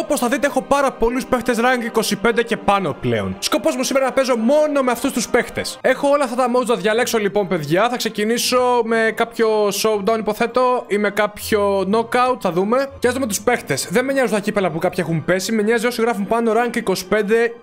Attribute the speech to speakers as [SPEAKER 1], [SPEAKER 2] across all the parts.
[SPEAKER 1] Όπως θα δείτε, έχω πάρα πολλούς παίχτες rank 25 και πάνω πλέον. Σκοπός μου σήμερα να παίζω μόνο με αυτούς τους παίχτες. Έχω όλα αυτά τα modes να διαλέξω λοιπόν, παιδιά. Θα ξεκινήσω με κάποιο showdown, υποθέτω, ή με κάποιο knockout, θα δούμε. Και ας δούμε τους παίχτες. Δεν με νοιάζουν τα κύπελα που κάποιοι έχουν πέσει, με νοιάζει όσοι γράφουν πάνω rank 25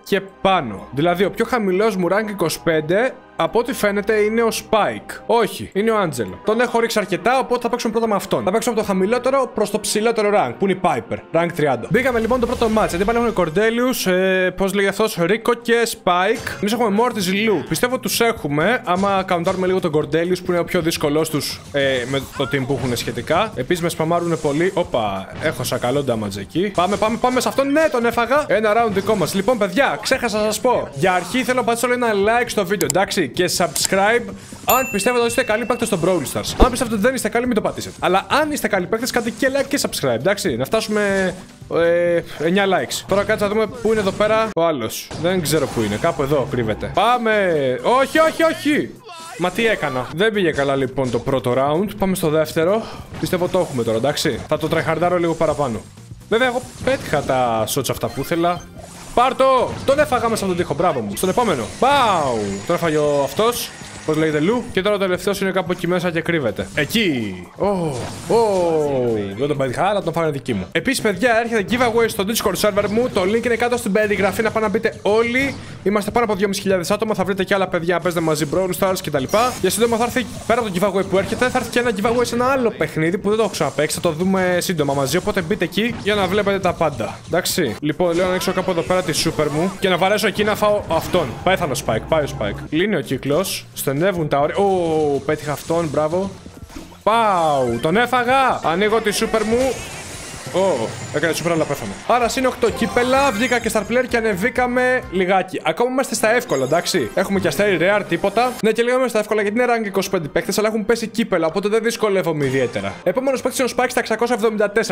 [SPEAKER 1] και πάνω. Δηλαδή, ο πιο χαμηλός μου rank 25 από ό,τι φαίνεται είναι ο Spike. Όχι, είναι ο Άντζελο. Τον έχω ρίξει αρκετά, οπότε θα παίξουμε πρώτα με αυτόν. Θα παίξουμε από το χαμηλότερο προς το ψηλότερο rank, που είναι η Piper. Rank 30. Μπήκαμε λοιπόν το πρώτο match. Γιατί πάλι έχουν Κορντέλιου, ε, πώς λέγει αυτός, Ρίκο και Spike. Εμείς έχουμε Mortis Λου. Πιστεύω τους έχουμε. Άμα καουντάρουμε λίγο τον Κορντέλιου, που είναι ο πιο δύσκολός τους ε, με το team που έχουν σχετικά. Επίσης με σπαμάρουν πολύ. Όπα, έχω σαν καλό damage εκεί. Πάμε, πάμε, πάμε σε αυτόν. Ναι, τον έφαγα. Ένα round δικό μας. Λοιπόν, παιδιά, ξέχασα να σας πω. Για αρχή θέλω να πατήσω ένα like στο βίντεο, εντάξει; Και subscribe αν πιστεύετε ότι είστε καλοί παίκτες στο Brawl Stars. Αν πιστεύετε ότι δεν είστε καλοί, μην το πατήσετε. Αλλά αν είστε καλοί παίκτες, κάντε και like και subscribe. Εντάξει, να φτάσουμε ε, 9 likes. Τώρα κάτσε να δούμε πού είναι εδώ πέρα ο άλλος. Δεν ξέρω πού είναι. Κάπου εδώ κρύβεται. Πάμε! Όχι, όχι, όχι! Μα τι έκανα. Δεν πήγε καλά λοιπόν το πρώτο round. Πάμε στο δεύτερο. Πιστεύω το έχουμε τώρα, εντάξει. Θα το τρεχαρντάρω λίγο παραπάνω. Βέβαια, εγώ πέτυχα τα shots αυτά που ήθελα. Πάρτο! Τον έφαγα μέσα από τον τοίχο. Μπράβο μου. Στον επόμενο. Πάου! Τον έφαγε ο αυτός. Πώς λέγεται Λου; Και τώρα ο τελευταίος είναι κάπου εκεί μέσα και κρύβεται. Εκεί. Ω. Ω. Δεν τον πέτυχα, αλλά τον φάγανε δική μου. Επίσης, παιδιά, έρχεται giveaway στο Discord server μου. Το link είναι κάτω στην περιγραφή να πάνε να μπείτε όλοι. Είμαστε πάνω από 2.500 άτομα. Θα βρείτε και άλλα παιδιά να παίζετε μαζί Brawl Stars κτλ. Για σύντομα θα έρθει πέρα από το giveaway που έρχεται, θα έρθει και ένα giveaway σε ένα άλλο παιχνίδι που δεν το έχω ξαναπέξει. Θα το δούμε σύντομα μαζί. Οπότε μπείτε εκεί για να βλέπετε τα πάντα. Εντάξει. Λοιπόν, λέω να ανοίξω κάπου εδώ πέρα τη super μου και να βαρέσω εκεί να φάω αυτόν. Πέθανο Spike, πάει ο Spike. Λύνει ο κύκλος. Στενεύουν τα όρια. Ω, πέτυχα αυτόν, μπράβο. Πάου, τον έφαγα. Ανοίγω τη super μου. Ω, oh, έκανε super αλλά πέθανε. Άρα είναι 8 κύπελα, βγήκα και στα player και ανεβήκαμε λιγάκι. Ακόμα είμαστε στα εύκολα, εντάξει. Έχουμε και αστέρι rare, τίποτα. Ναι, και λίγο στα εύκολα γιατί είναι rank 25 παίκτες, αλλά έχουν πέσει κύπελα, οπότε δεν δυσκολεύομαι ιδιαίτερα. Επόμενος παίκτης είναι ο Spike στα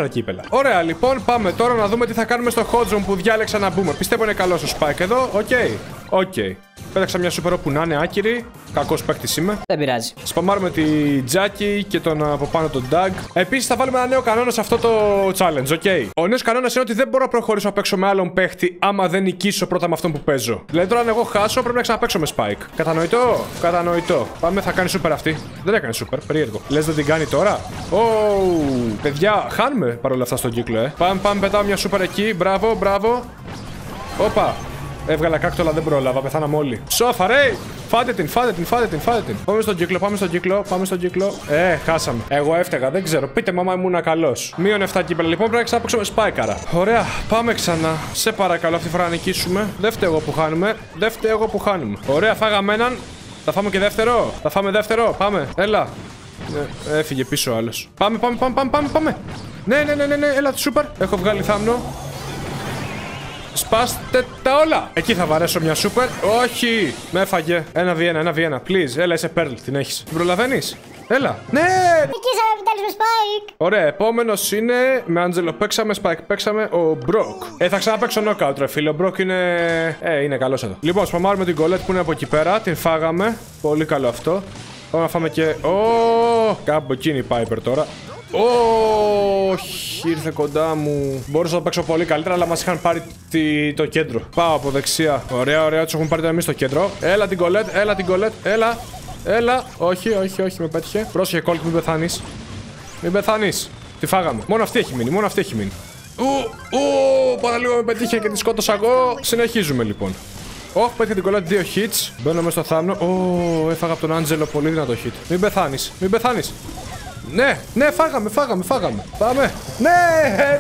[SPEAKER 1] 674 κύπελα. Ωραία, λοιπόν, πάμε τώρα να δούμε τι θα κάνουμε στο hot zone που διάλεξα να μπούμε. Πιστεύω είναι καλός ο Spike εδώ. Ok. Okay. Ok. Okay. Πέταξα μια super που να είναι άκυρη. Κακός παίκτης είμαι.
[SPEAKER 2] Δεν πειράζει.
[SPEAKER 1] Σπαμάρουμε τη Jacky και τον από πάνω τον Doug. Επίσης θα βάλουμε ένα νέο κανόνα σε αυτό το challenge, ok. Ο νέος κανόνας είναι ότι δεν μπορώ να προχωρήσω να παίξω με άλλον παίχτη άμα δεν νικήσω πρώτα με αυτόν που παίζω. Δηλαδή τώρα αν εγώ χάσω πρέπει να ξαναπαίξω με Spike. Κατανοητό, κατανοητό. Πάμε, θα κάνει super αυτή. Δεν έκανε super, περίεργο. Λες δεν την κάνει τώρα; Oh, παιδιά, χάνουμε παρόλα αυτά στον κύκλο, ε. Πάμε, πάμε, πετάω μια super εκεί. Μπράβο, μπράβο. Όπα, Έβγαλα κάκτο, αλλά δεν πρόλαβα. Πεθάναμε όλοι. Σόφα, ρε! Φάτε την, φάτε την, φάτε την, φάτε την. Πάμε στον κύκλο, πάμε στον κύκλο, πάμε στον κύκλο. Ε, χάσαμε. Εγώ έφταιγα, δεν ξέρω. Πείτε, μαμά ήμουν καλός. Μείον 7 κύπελα. Λοιπόν, πρέπει να ξαναπέξουμε σπάικαρα. Ωραία, πάμε ξανά. Σε παρακαλώ, αυτή τη φορά να νικήσουμε. Δεν φταίω εγώ που χάνουμε. Δεν φταίω εγώ που χάνουμε. Ωραία, φάγαμε έναν. Θα φάμε και δεύτερο. Θα φάμε δεύτερο. Πάμε, έλα. Ναι, έφυγε πίσω ο άλλο. Πάμε, πάμε, πάμε, πάμε, πάμε. Ναι, ναι, ναι, ναι, ναι, έλα, σούπερ. Έχω βγάλει θάμνο. Σπάστε τα όλα. Εκεί θα βαρέσω μια σούπερ. Όχι. Με έφαγε. Ένα βιένα, ένα βιένα. Please. Έλα, είσαι Pearl. Την έχεις. Την προλαβαίνεις; Έλα. Ναι!
[SPEAKER 2] Νικήσαμε επιτέλου με Spike.
[SPEAKER 1] Ωραία, επόμενος είναι. Με Άντζελο παίξαμε, Spike παίξαμε. Ο Μπροκ. Ε, θα ξαναπέξω knockout, ρε φίλε. Ο Μπροκ είναι. Ε, είναι καλός εδώ. Λοιπόν, σπαμάρουμε την κολέτ που είναι από εκεί πέρα. Την φάγαμε. Πολύ καλό αυτό. Πάμε να φάμε και. Ω! Κάπου εκεί είναι η Piper τώρα. Όχι, ήρθε κοντά μου. Μπορούσα να παίξω πολύ καλύτερα, αλλά μας είχαν πάρει το κέντρο. Πάω από δεξιά. Ωραία, ωραία, τους έχουν πάρει εμείς το κέντρο. Έλα την κολέτ, έλα την κολέτ, έλα. Έλα. Όχι, όχι, όχι, με πέτυχε. Πρόσεχε κόλτ, μην πεθάνεις. Μην πεθάνεις. Τη φάγαμε. Μόνο αυτή έχει μείνει, μόνο αυτή έχει μείνει. Ου, ου, παραλίγο με πετύχε και τη σκότωσα εγώ. Συνεχίζουμε λοιπόν. Όχι, πέτυχε την κολλάτη δύο hits. Μπαίνω μέσα στο θάμνο. Ω, έφαγα από τον Άντζελο πολύ δυνατό hit. Μην πεθάνεις, μην πεθάνεις. Ναι, ναι, φάγαμε, φάγαμε, φάγαμε. Πάμε. Ναι,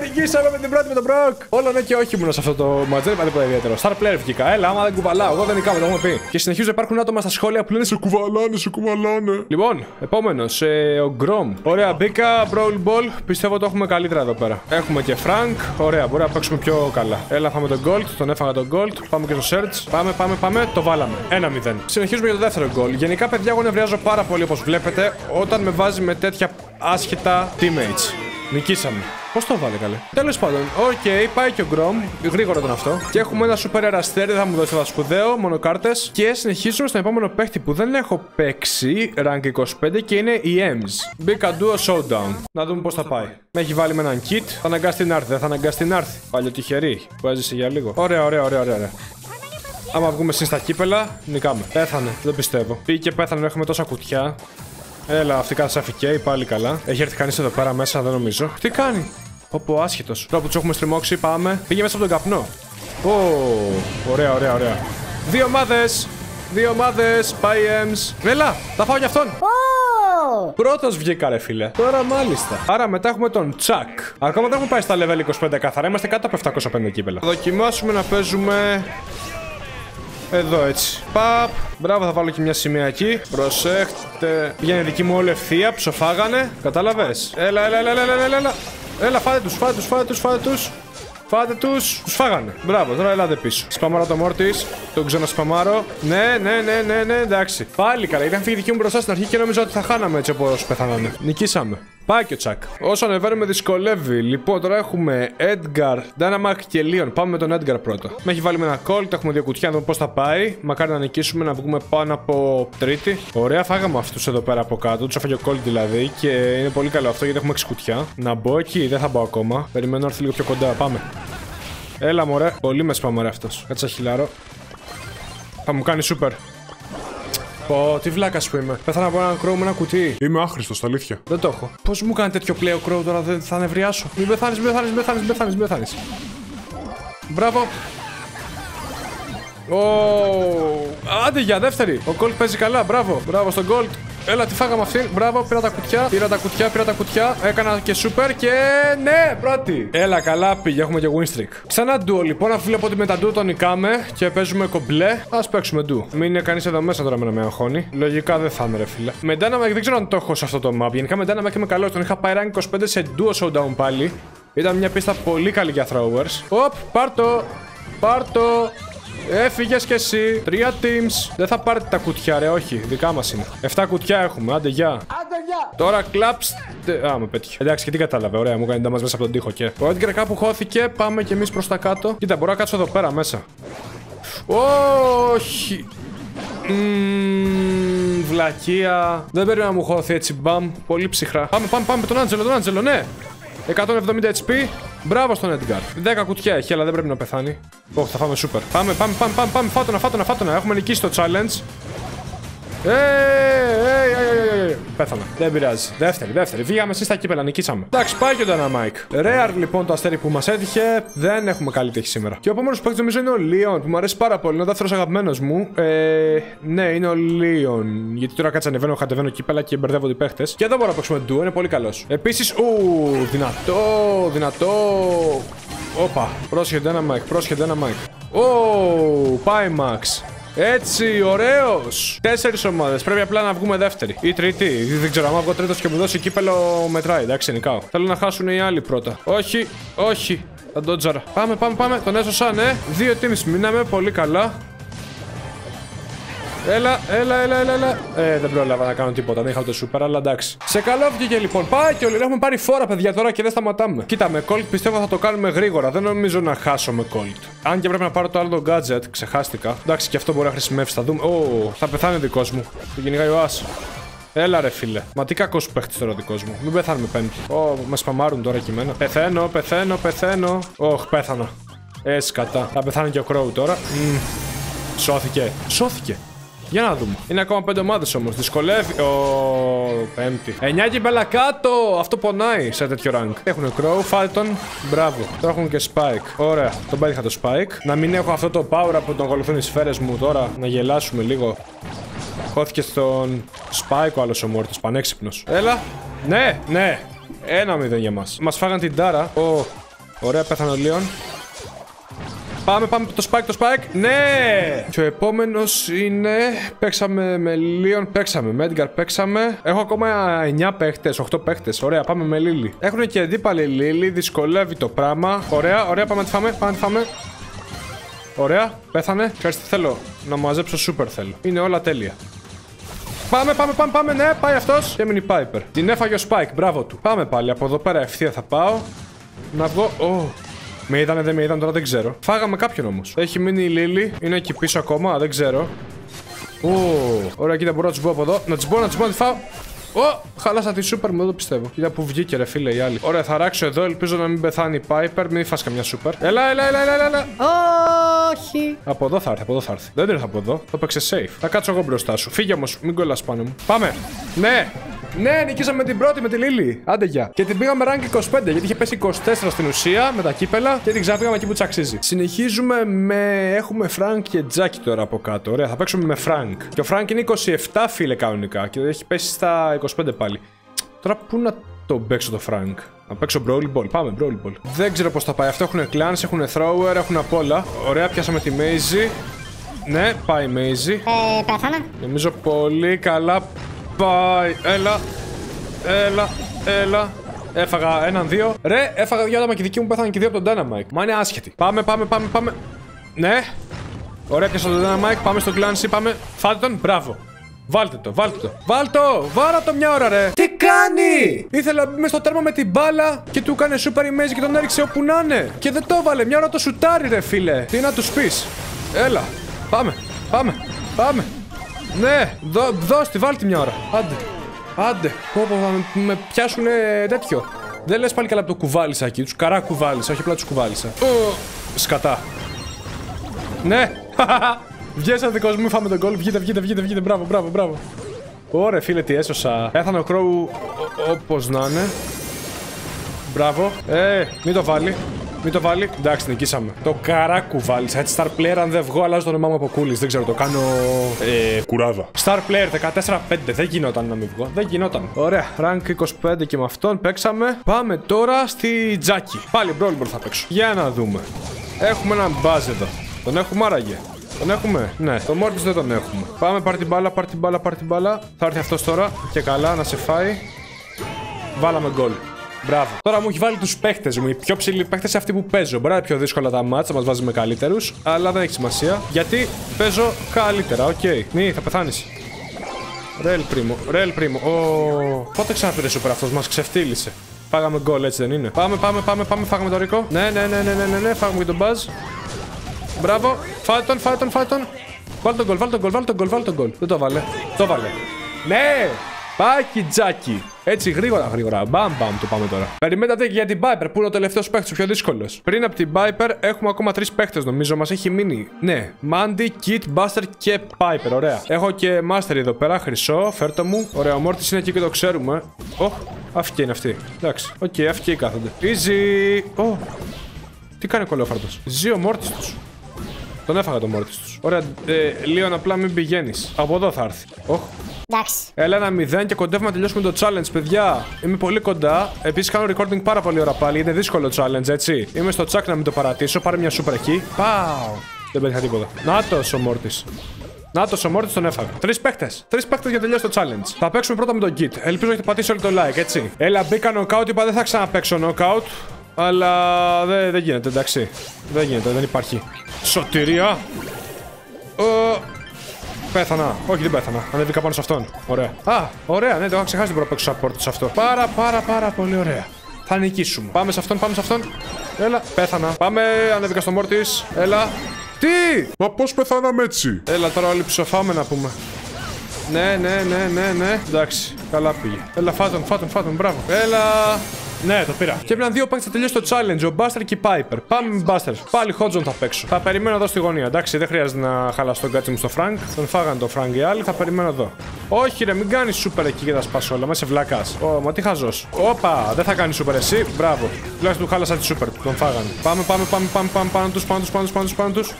[SPEAKER 1] νικήσαμε με την πρώτη με τον Μπροκ. Όλα ναι και όχι μόνο σε αυτό το ματζ, δεν είπα τίποτα ιδιαίτερο. Star player βγήκα. Έλα, άμα δεν κουβαλάω, εγώ δεν νικάμε, το έχουμε πει. Και συνεχίζω υπάρχουν άτομα στα σχόλια που λένε σε κουβαλάνε, σε κουβαλάνε. Λοιπόν, επόμενος, ε, ο Γκρομ. Ωραία, μπήκα, Brawl Ball. Πιστεύω το έχουμε καλύτερα εδώ πέρα. Έχουμε και Frank. Ωραία, μπορεί να παίξουμε πιο καλά. Έλα, φάμε τον Gold, τον έφαγα τον Gold. Πάμε και στο Search. Πάμε, πάμε, πάμε. Το βάλαμε. 1-0. Συνεχίζουμε για το δεύτερο goal. Γενικά, παιδιά, εγώ νευριάζω πάρα πολύ όπως βλέπετε όταν με βάζει με τέτοια άσχετα teammates. Νικήσαμε. Πώς το 'βαλε καλέ; Τέλος πάντων, οκ, πάει και ο Grom. Γρήγορα τον αυτό. Και έχουμε ένα super rare αστέρι, θα μου δώσει ένα σπουδαίο, μόνο κάρτες. Και συνεχίζουμε στον επόμενο παίχτη που δεν έχω παίξει, rank 25 και είναι η Emz. Μπήκα duo showdown. Να δούμε πώς θα πάει. Με έχει βάλει με έναν Kit. Θα αναγκαστεί να 'ρθει, δεν θα αναγκαστεί να 'ρθει. Παλιό τυχερή που έζησε για λίγο. Ωραία, ωραία, ωραία, ωραία. Άμα βγούμε συν στα κύπελα, νικάμε. Πέθανε, δεν πιστεύω. Πήγε και πέθανε, έχουμε τόσα κουτιά. Έλα, αυτή κάθε αφικέη, πάλι καλά. Έχει έρθει κανείς εδώ πέρα μέσα, δεν νομίζω. Τι κάνει; Όπω άσχετος. Τώρα που τους έχουμε στριμώξει, πάμε. Πήγε μέσα από τον καπνό. Ω, ωραία, ωραία, ωραία. Δύο ομάδες. Δύο ομάδες. Πάει Ems. Έλα, θα φάω για αυτόν.
[SPEAKER 2] Ω!
[SPEAKER 1] Πρώτος βγήκα, ρε φίλε. Τώρα μάλιστα. Άρα μετά έχουμε τον Τσακ. Ακόμα δεν έχουμε πάει στα level 25 καθαρά. Είμαστε κάτω από 750 κύπελα. Θα δοκιμάσουμε να παίζουμε. Εδώ έτσι. Παπ. Μπράβο, θα βάλω και μια σημαία εκεί. Προσέχτε. Πηγαίνει δική μου όλη ευθεία. Ψοφάγανε. Κατάλαβες. Έλα, έλα, έλα, έλα, έλα, έλα. Έλα, φάτε τους, φάτε τους, φάτε τους, φάτε τους. Φάτε τους. Τους φάγανε. Μπράβο, τώρα ελάτε πίσω. Σπαμάρα το μόρτι. Τον ξανασπαμάρω. Ναι, ναι, ναι, ναι, ναι, εντάξει. Πάλι καλά. Ήταν φύγει δική μου μπροστά στην αρχή και νόμιζα ότι θα χάναμε έτσι όπως πεθάνανε. Νικήσαμε. Πάει και ο Τσακ. Όσο ανεβαίνουμε δυσκολεύει. Λοιπόν, τώρα έχουμε Edgar, Dynamac και Leon. Πάμε με τον Edgar πρώτα. Με έχει βάλει με ένα Colt, έχουμε δύο κουτιά, να δούμε πώς θα πάει. Μακάρι να νικήσουμε, να βγούμε πάνω από τρίτη. Ωραία, φάγαμε αυτούς εδώ πέρα από κάτω. Τους έφαγε ο Colt δηλαδή και είναι πολύ καλό αυτό γιατί έχουμε 6 κουτιά. Να μπω εκεί, δεν θα μπω ακόμα. Περιμένω να έρθει λίγο πιο κοντά. Πάμε. Έλα μωρέ. Πολύ με σπαμωρέ αυτός. Κάτσε να χιλάρω. Θα μου κάνει super. Πω, τι βλάκας που είμαι. Πέθανα από έναν κρόου με ένα κουτί. Είμαι άχρηστος, αλήθεια. Δεν το έχω. Πώς μου κάνει τέτοιο πλέον κρόου τώρα, δεν θα νευριάσω. Μην πεθάνεις, μην πεθάνεις, μην πεθάνεις, μην πεθάνεις, μην πεθάνεις. Μπράβο. Ω, άντε για δεύτερη. Ο Gold παίζει καλά, μπράβο. Μπράβο στον Gold. Έλα, τι φάγαμε αυτήν. Μπράβο, πήρα τα κουτιά. Πήρα τα κουτιά, πήρα τα κουτιά. Έκανα και super και. Ναι, πρώτη. Έλα, καλά πήγε. Έχουμε και win streak. Ξανά duo λοιπόν. Αφού βλέπω ότι με τα duo τον νικάμε και παίζουμε κομπλέ. Α παίξουμε duo. Μην είναι κανείς εδώ μέσα τώρα με να με αγχώνει. Λογικά δεν θα είναι, ρε φίλε. Με Dynamac δεν ξέρω αν το έχω σε αυτό το map. Γενικά με Dynamac είμαι καλός. Τον είχα πάει rank 25 σε duo showdown πάλι. Ήταν μια πίστα πολύ καλή για throwers. Οπ, πάρτο. Πάρτο. Έφυγε κι εσύ. Τρία teams. Δεν θα πάρετε τα κουτιά, ρε, όχι. Δικά μας είναι. Εφτά κουτιά έχουμε. Άντε, γεια. Άντε, γεια. Τώρα κλάψτε. Α, με πέτυχε. Εντάξει, και τι κατάλαβε. Ωραία, μου κάνει τα μας μέσα από τον τοίχο και. Ο Edgar κάπου χώθηκε. Πάμε κι εμείς προς τα κάτω. Κοίτα, μπορώ να κάτσω εδώ πέρα μέσα. Όχι. Μμμ, βλακεία. Δεν πρέπει να μου χώθει έτσι μπαμ. Πολύ ψυχρά. Πάμε, πάμε, πάμε. Τον Άντζελο, τον Άντζελο, ναι. 170 HP. Μπράβο στον Edgar. 10 κουτιά έχει, αλλά δεν πρέπει να πεθάνει. Όχι, θα φάμε super. Πάμε, πάμε, πάμε, πάμε, πάμε. Φάτονα, φάτονα, φάτονα. Έχουμε νικήσει το challenge. Ε, ε, ε, ε, Πέθανα. Δεν πειράζει. Δεύτερη, δεύτερη. Βγήκαμε εσείς στα κύπελα, νικήσαμε. Εντάξει, πάει και ο Dynamite. Rare λοιπόν το αστέρι που μας έτυχε. Δεν έχουμε καλή τύχη σήμερα. Και ο επόμενος παίκτης νομίζω είναι ο Leon που μου αρέσει πάρα πολύ. Είναι ο δεύτερος αγαπημένος μου. Ε, ναι, είναι ο Leon. Γιατί τώρα κάτσε ανεβαίνω, κατεβαίνω κύπελα και μπερδεύονται οι παίχτε. Και εδώ μπορώ να παίξουμε ντου, είναι πολύ καλός. Επίσης, ου, δυνατό, δυνατό. Όπα, πρόσχε Dynamite, πρόσχε Dynamite. Ω, πάει Max. Έτσι, ωραίος! Τέσσερις ομάδες. Πρέπει απλά να βγούμε δεύτερη ή τρίτη. Δεν ξέρω, άμα βγω τρίτος και μου δώσει κύπελο, μετράει. Εντάξει, νικάω. Θέλω να χάσουν οι άλλοι πρώτα. Όχι, όχι. Θα τον τζαρα. Πάμε, πάμε, πάμε. Τον έσωσα, ναι. Δύο teams μείναμε. Πολύ καλά. Έλα, έλα, έλα, έλα, έλα. Ε, δεν πρόλαβα να κάνω τίποτα. Δεν είχα το super, αλλά εντάξει. Σε καλό βγήκε λοιπόν. Πάει και όλοι. Έχουμε πάρει φόρα, παιδιά, τώρα και δεν σταματάμε. Κοίτα, με Colt πιστεύω θα το κάνουμε γρήγορα. Δεν νομίζω να χάσω με Colt. Αν και πρέπει να πάρω το άλλο το gadget, ξεχάστηκα. Εντάξει, και αυτό μπορεί να χρησιμεύσει. Θα δούμε. Ω, θα πεθάνει ο δικός μου. Το κυνηγάει ο Άσο. Έλα ρε φίλε. Μα τι κακός παίχτης τώρα δικός μου. Μην πεθάνουμε πέμπτη. Ω, μας σπαμάρουν τώρα και εμένα. Πεθαίνω, πεθαίνω, πεθαίνω. Όχ, πέθανα. Ε, σκατά. Θα πεθάνει και ο Crow τώρα. Μμ. Σώθηκε. Σώθηκε. Για να δούμε. Είναι ακόμα πέντε ομάδες όμως. Δυσκολεύει. Ο. Πέμπτη. Εννιά κύπελα κάτω! Αυτό πονάει σε τέτοιο rank. Έχουν Crow, Falcon. Μπράβο. Τώρα έχουν και Spike. Ωραία. Τον πέτυχα το Spike. Να μην έχω αυτό το power που τον ακολουθούν οι σφαίρες μου τώρα. Να γελάσουμε λίγο. Χώθηκε στον Spike ο άλλος ο Μόρτη. Πανέξυπνος. Έλα. Ναι, ναι. Ένα μηδέν για μας. Μας φάγαν την τάρα. Ω. Ωραία, πέθανε ο Λίον. Πάμε, πάμε, το spike, το spike. Ναι! Και ο επόμενος είναι. Παίξαμε με Leon, παίξαμε με Edgar, παίξαμε. Έχω ακόμα 9 παίχτες, 8 παίχτες. Ωραία, πάμε με Lily. Έχουν και αντίπαλοι Lily, δυσκολεύει το πράγμα. Ωραία, ωραία, πάμε να τη φάμε, πάμε να τη φάμε. Ωραία, πέθανε. Ξέρεις τι θέλω, να μαζέψω super θέλω. Είναι όλα τέλεια. Πάμε, πάμε, πάμε, πάμε. Ναι, πάει αυτός. Και έμεινε η Piper. Την έφαγε ο Spike. Μπράβο του. Πάμε πάλι. Από εδώ πέρα ευθεία θα πάω. Να βγω. Oh. Με είδανε, δεν με είδαν, τώρα δεν ξέρω. Φάγαμε κάποιον όμως. Έχει μείνει η Λίλη. Είναι εκεί πίσω ακόμα, δεν ξέρω. Ω, ωραία, κοίτα, μπορώ να του πω από εδώ. Να του πω, να του πω, να τη φάω. Ω, χάλασα τη σούπερ μου, δεν το πιστεύω. Κοίτα που βγήκε, ρε φίλε, η άλλη. Ωραία, θα ράξω εδώ, ελπίζω να μην πεθάνει η Piper. Μην φας καμιά σούπερ. Έλα, έλα, έλα, έλα, έλα.
[SPEAKER 2] Όχι.
[SPEAKER 1] Από εδώ θα έρθει, από εδώ θα έρθει. Δεν ήρθε από εδώ. Το παίξε safe. Θα κάτσω εγώ μπροστά σου. Φύγε όμως, μην κολλάς πάνω μου. Πάμε. Ναι. Ναι, νικήσαμε την πρώτη με τη Λίλη. Άντε γεια. Και την πήγαμε rank 25 γιατί είχε πέσει 24 στην ουσία με τα κύπελα και την ξαναπήγαμε εκεί που τσαξίζει. Συνεχίζουμε με. Έχουμε Frank και Τζάκι τώρα από κάτω. Ωραία, θα παίξουμε με Frank. Και ο Frank είναι 27 φίλε κανονικά και έχει πέσει στα 25 πάλι. Τώρα πού να το παίξω το Frank; Να παίξω Brawl Ball. Πάμε, Brawl Ball. Δεν ξέρω πώς θα πάει. Αυτό έχουν clans, έχουν thrower, έχουν απ' όλα. Ωραία, πιάσαμε τη Maisie. Ναι, πάει η Maisie.
[SPEAKER 2] Ε, πέθανα.
[SPEAKER 1] Νομίζω πολύ καλά πάει. Έλα. Έλα. Έλα. Έφαγα έναν, δύο. Ρε, έφαγα δύο άτομα και δική μου πέθανε και δύο από τον Dynamite. Μα είναι άσχετη. Πάμε, πάμε, πάμε, πάμε. Ναι. Ωραία, πιάσα τον Dynamite. Πάμε στο Clancy, πάμε. Φάτε τον, μπράβο. Βάλτε το, βάλτε το. Βάλτε το! Βάρα το μια ώρα, ρε! Τι κάνει! Ήθελα να μπει μες στο τέρμα με την μπάλα και του έκανε super image και τον έριξε όπου να είναι. Και δεν το έβαλε, μια ώρα το σουτάρει, ρε φίλε. Τι να τους πεις. Έλα, πάμε, πάμε, πάμε. Ναι, δώ, δώσ' τη, βάλτε μια ώρα. Άντε, άντε. Πω, πω, θα με, με πιάσουνε τέτοιο. Δεν λες πάλι καλά που το κουβάλισα εκεί. Τους καρά κουβάλισα, όχι απλά τους κουβάλισα. Ω, σκατά. Ναι! Βγες δικός μου, φάμε τον κόλ. Βγείτε, βγείτε, βγείτε, βγείτε. Μπράβο, μπράβο, μπράβο. Ωραία, φίλε, τι έσωσα. Έθανε ο Κρόου όπως να είναι. Μπράβο. Ε, μην το βάλει. Μην το βάλει. Εντάξει, νικήσαμε. Το καράκου βάλεις. Έτσι, star player, αν δεν βγω, αλλάζω το όνομά μου από κούλης. Δεν ξέρω, το κάνω. Ε, κουράδα. Star player 14-5. Δεν γινόταν να μην βγω. Δεν γινόταν. Ωραία, rank 25 και με αυτόν παίξαμε. Πάμε τώρα στη Τζάκι. Πάλι Brawl θα παίξω. Για να δούμε. Έχουμε έναν μπάζ εδώ. Τον έχουμε άραγε. Τον έχουμε; Ναι, το Mortis δεν τον έχουμε. Πάμε, πάρ την μπάλα, πάρ την μπάλα, πάρ την μπάλα. Θα έρθει αυτός τώρα και καλά να σε φάει. Βάλαμε γκολ. Μπράβο. Τώρα μου έχει βάλει τους παίχτες μου. Οι πιο ψηλοί παίχτες αυτοί που παίζω. Μπορεί να είναι πιο δύσκολα τα ματς, μας βάζει με καλύτερους. Αλλά δεν έχει σημασία. Γιατί παίζω καλύτερα. OK. Okay. Νι, θα πεθάνεις. El Primo. El Primo. Oh. Πότε ξαναπήρε σούπερ αυτός, μας ξεφτίλισε. Φάγαμε γκολ, έτσι δεν είναι. Πάμε, πάμε, πάμε, πάμε. Φάγαμε το Rico. Ναι, ναι, ναι, ναι, ναι, ναι, ναι. Φάγαμε και τον Buzz. Μπράβο. Φάτε τον, φάτε τον, φάτε τον. Βάλτε τον γκολ, βάλτε τον γκολ, βάλτε τον γκολ, βάλτε τον γκολ. Δεν το βάλε. Το βάλε. Ναι! Πάκι τζάκι. Έτσι γρήγορα γρήγορα. Μπαμ μπαμ το πάμε τώρα. Περιμένετε και για την Piper που είναι ο τελευταίος παίχτη, ο πιο δύσκολος; Πριν από την Piper έχουμε ακόμα τρεις παίχτε νομίζω. Μας έχει μείνει. Ναι. Mandy, Kit, Buster και Piper. Ωραία. Έχω και Mastery εδώ πέρα. Χρυσό. Φέρτο μου. Ωραία. Ο Mortis είναι εκεί και το ξέρουμε. Οχ. Αυτή είναι αυτή. Εντάξει. OK, okay, αυτοί κάθονται. Easy. Oh. Τι κάνει ο κωλόφαρδος; Ζει ο Mortis τους. Τον έφαγα το μόρτι του. Ωραία, ε, Λίον, απλά μην πηγαίνεις. Από εδώ θα έρθει. Οχ.
[SPEAKER 2] Εντάξει.
[SPEAKER 1] Έλα ένα μηδέν και κοντεύουμε να τελειώσουμε το challenge, παιδιά. Είμαι πολύ κοντά. Επίσης κάνω recording πάρα πολύ ώρα πάλι. Είναι δύσκολο challenge, έτσι. Είμαι στο τσακ να μην το παρατήσω. Πάρε μια σούπερ εκεί. Πάω. Δεν πέτυχα τίποτα. Να το ο Μόρτι. Να το ο Μόρτι τον έφαγα. Τρεις παίχτε. Τρεις παίχτε για να τελειώσει το challenge. Θα παίξουμε πρώτα με τον Kit. Ελπίζω να έχετε πατήσει όλοι το like, έτσι. Έλα, μπήκα knockout. Είπα δεν θα ξαναπέξω knockout. Αλλά δεν, δεν γίνεται, εντάξει. Δεν γίνεται, δεν υπάρχει. Σωτηρία. Ο... Πέθανα. Όχι, δεν πέθανα. Ανέβηκα πάνω σε αυτόν. Ωραία. Α, ωραία, ναι, το είχα ξεχάσει την παίξω support σε αυτό. Πάρα, πάρα, πάρα πολύ ωραία. Θα νικήσουμε. Πάμε σε αυτόν, πάμε σε αυτόν. Έλα, πέθανα. Πάμε, ανέβηκα στο μόρτις. Έλα. Τι!
[SPEAKER 3] Μα πώς πεθάναμε έτσι;
[SPEAKER 1] Έλα τώρα όλοι ψοφάμε να πούμε. Ναι, ναι, ναι, ναι, ναι. Εντάξει, καλά πήγε. Έλα, φάτον, φάτον, φάτον, μπράβο. Έλα. Ναι, το πήρα. Και έπαιρναν δύο παίκτε θα τελειώσει το challenge. Ο Buster και η Piper. Πάμε με Buster. Πάλι Hodgson θα παίξω. Θα περιμένω εδώ στη γωνία. Εντάξει, δεν χρειάζεται να χαλάσω τον κάτσι μου στο Frank. Τον φάγανε το Frank οι άλλοι. Θα περιμένω εδώ. Όχι, ρε, μην κάνεις super εκεί και τα σπάσω όλα. Μέσα βλακάς. Ω, μα τι χαζός. Όπα, δεν θα κάνει super εσύ. Μπράβο. Τουλάχιστον του χάλασα τη super. Τον φάγανε. Πάμε, πάμε, πάμε, πάμε, πάμε πάνω τους, πάνω τους, πάνω τους, πάνω τους, πάνω τους.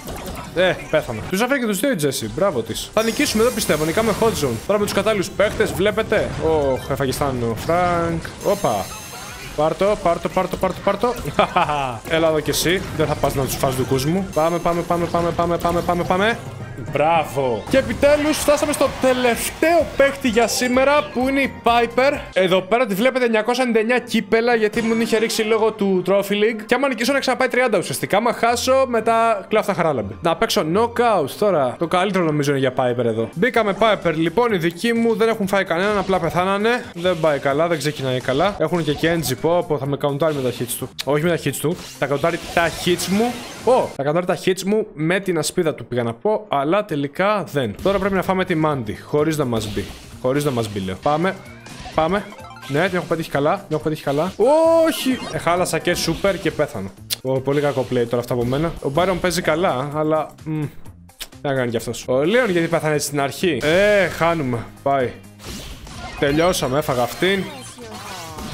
[SPEAKER 1] Ε, πέθανα. Τους έφερε και τους δύο η Τζέσι. Μπράβο της. Θα νικήσουμε εδώ πιστεύω. Νικάμε hot zone. Τώρα με τους κατάλληλους παίχτε, βλέπετε. Ωχ, έφαγε ο Frank. Όπα. Πάρτο, πάρτο, πάρτο, πάρτο, πάρτο. Έλα εδώ κι εσύ. Δεν θα πας να τους φας δικούς μου. Πάμε, πάμε, πάμε, πάμε, πάμε, πάμε, πάμε, πάμε. Μπράβο. Και επιτέλους φτάσαμε στο τελευταίο παίχτη για σήμερα που είναι η Piper. Εδώ πέρα τη βλέπετε 999 κύπελα γιατί μου την είχε ρίξει λόγω του Trophy League. Και άμα νικήσω να ξαναπάει 30 ουσιαστικά. Άμα χάσω μετά κλάφτα χαράλαμπε. Να παίξω knockout τώρα. Το καλύτερο νομίζω είναι για Piper εδώ. Μπήκαμε Piper λοιπόν. Οι δικοί μου δεν έχουν φάει κανέναν, απλά πεθάνανε. Δεν πάει καλά, δεν ξεκινάει καλά. Έχουν και Kenji πω, πω θα με καουντάρει με τα hits του. Όχι με τα hits του. Θα καουντάρει τα hits μου. Ω, θα καουντάρει τα hits μου με την ασπίδα του πήγα να πω, αλλά τελικά δεν. Τώρα πρέπει να φάμε τη Mandy, χωρίς να μας μπει. Χωρίς να μας μπει, λέω. Πάμε. Πάμε. Ναι, την έχω πετύχει καλά. Την έχω πετύχει καλά. Όχι! Ε, χάλασα και super και πέθανα. Ω, πολύ κακό play τώρα αυτά από μένα. Ο Byron παίζει καλά, αλλά. Μ, τι να κάνει κι αυτός. Ο Λέον γιατί πέθανε έτσι στην αρχή. Ε, χάνουμε. Πάει. Τελειώσαμε, έφαγα αυτήν.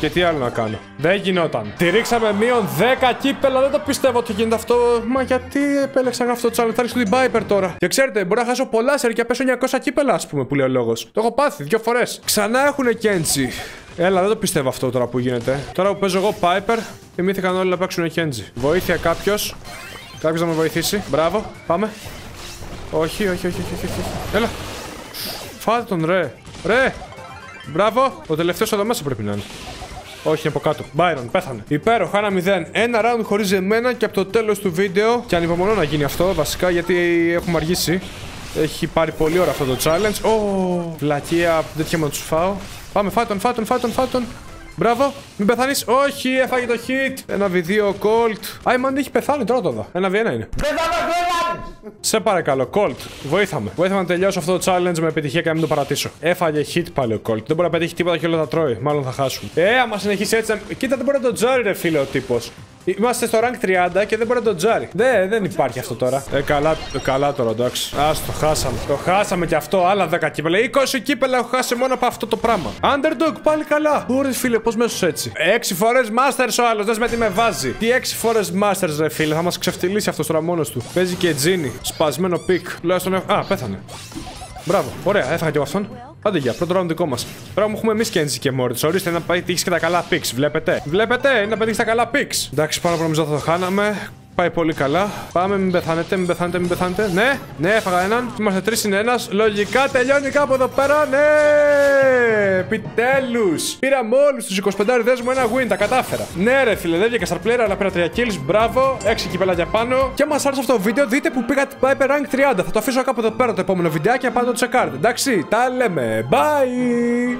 [SPEAKER 1] Και τι άλλο να κάνω. Δεν γινόταν. Τη ρίξαμε μείον 10 κύπελα. Δεν το πιστεύω ότι γίνεται αυτό. Μα γιατί επέλεξα αυτό το challenge. Θα ρίξω την Piper τώρα. Και ξέρετε, μπορεί να χάσω πολλά σερ και πέσω 900 κύπελα, ας πούμε, που λέει ο λόγος. Το έχω πάθει δύο φορές. Ξανά έχουν Kenji. Έλα, δεν το πιστεύω αυτό τώρα που γίνεται. Τώρα που παίζω εγώ Piper, θυμήθηκαν όλοι να παίξουν Kenji. Βοήθεια κάποιος; Κάποιος να με βοηθήσει; Μπράβο, πάμε. Όχι, όχι, όχι, όχι, όχι. όχι. Έλα. Φάτε τον ρε. Ρε. Μπράβο. Ο τελευταίος εδώ μέσα πρέπει να είναι. Όχι, είναι από κάτω. Byron, πέθανε. Υπέροχα, ένα 0. Ένα round χωρίς εμένα και από το τέλος του βίντεο. Και ανυπομονώ να γίνει αυτό βασικά γιατί έχουμε αργήσει. Έχει πάρει πολύ ώρα αυτό το challenge. Ω, βλακεία, δεν τυχαία να τους φάω. Πάμε, φάτον, φάτον, φάτον, φάτον. Μπράβο, μην πεθάνεις. Όχι, έφαγε το hit. Ένα βιδίο Colt. Α, η Mandy έχει πεθάνει τώρα το δω. Ένα V1 είναι. Σε παρακαλώ, Colt, βοήθαμε. Βοήθαμε να τελειώσω αυτό το challenge με επιτυχία και να μην το παρατήσω. Έφαγε hit πάλι ο Colt. Δεν μπορεί να πετύχει τίποτα και όλα τα τρώει. Μάλλον θα χάσουμε. Ε, άμα συνεχίσει έτσι. να- Κοίτα, δεν μπορεί να το τζάρει, ρε φίλε ο τύπος. Είμαστε στο rank 30 και δεν μπορεί να το τζάρει. Δεν, δεν υπάρχει αυτό τώρα. Ε, καλά, ε, καλά τώρα, εντάξει. Α το χάσαμε. Το χάσαμε κι αυτό. Άλλα 10 κύπελα. 20 κύπελα έχω χάσει μόνο από αυτό το πράγμα. Underdog, πάλι καλά. Ωραία, φίλε, πώς μέσω έτσι. 6 φορές Masters ο άλλος. Δεν με τι με βάζει. Τι 6 φορές Masters, ρε φίλε. Θα μας ξεφτιλίσει αυτός τώρα μόνος του. Παίζει και Τζίνι. Σπασμένο pick. Τουλάχιστον έχω. Α, πέθανε. Μπράβο, ωραία, έφαγα και εγώ αυτόν. Άντε για, πρώτο round δικό μας. Τώρα μου έχουμε εμείς Kenji και Mortis. Ορίστε να πετύχει και τα καλά picks. Βλέπετε. Βλέπετε, να πετύχει τα καλά picks. Εντάξει, πάρα πολύ νομίζω θα το χάναμε. Πάει πολύ καλά. Πάμε, μην πεθάνετε, μην πεθάνετε, μην πεθάνετε. Ναι, ναι, έφαγα έναν. Είμαστε τρεις συν ένας. Λογικά τελειώνει κάπου εδώ πέρα. Ναι! Επιτέλους! Πήραμε όλους τους 25 ριδέ μου ένα win, τα κατάφερα. Ναι, ρε φίλε, δεν βγήκα star player, αλλά πήρα 3 kills. Μπράβο, 6 κυπελάκια πάνω. Και μας άρεσε αυτό το βίντεο, δείτε που πήγα την Piper Rank 30. Θα το αφήσω κάπου εδώ πέρα το επόμενο βιντεάκι να πάτε το τσεκάρτε. Εντάξει, τα λέμε. Bye!